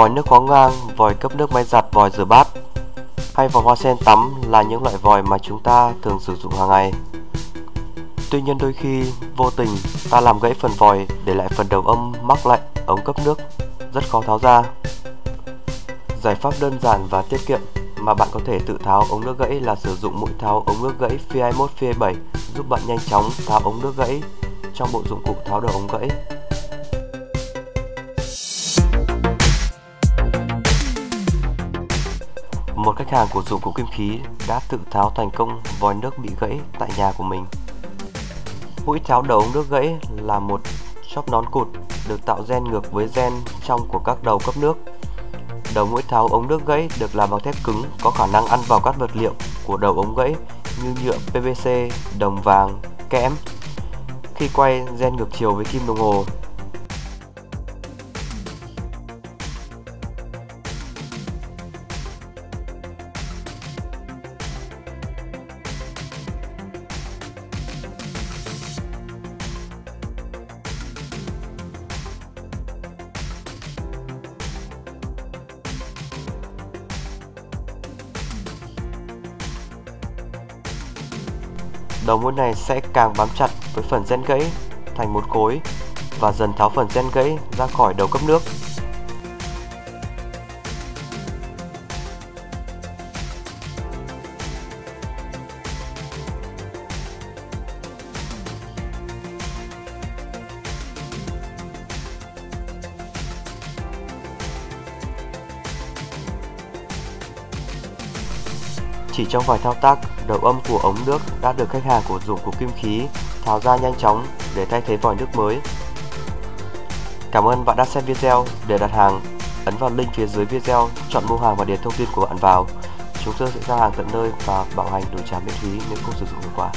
Vòi nước khoáng ngang, vòi cấp nước máy giặt, vòi rửa bát hay vòi hoa sen tắm là những loại vòi mà chúng ta thường sử dụng hàng ngày. Tuy nhiên đôi khi vô tình ta làm gãy phần vòi để lại phần đầu âm mắc lại ống cấp nước rất khó tháo ra. Giải pháp đơn giản và tiết kiệm mà bạn có thể tự tháo ống nước gãy là sử dụng mũi tháo ống nước gãy phi 21 phi 7 giúp bạn nhanh chóng tháo ống nước gãy trong bộ dụng cụ tháo đầu ống gãy. Một khách hàng của dụng cụ kim khí đã tự tháo thành công vòi nước bị gãy tại nhà của mình. Mũi tháo đầu ống nước gãy là một chóp nón cụt được tạo gen ngược với gen trong của các đầu cấp nước. Đầu mũi tháo ống nước gãy được làm bằng thép cứng có khả năng ăn vào các vật liệu của đầu ống gãy như nhựa PVC, đồng vàng, kẽm. Khi quay gen ngược chiều với kim đồng hồ Đầu mũi này sẽ càng bám chặt với phần gen gãy thành một khối, và dần tháo phần gen gãy ra khỏi đầu cấp nước. Chỉ trong vài thao tác, đầu âm của ống nước đã được khách hàng của dụng cụ kim khí tháo ra nhanh chóng để thay thế vòi nước mới. Cảm ơn bạn đã xem video. Để đặt hàng, ấn vào link phía dưới video, chọn mua hàng và điền thông tin của bạn vào. Chúng tôi sẽ giao hàng tận nơi và bảo hành đổi trả miễn phí nếu không sử dụng hiệu quả.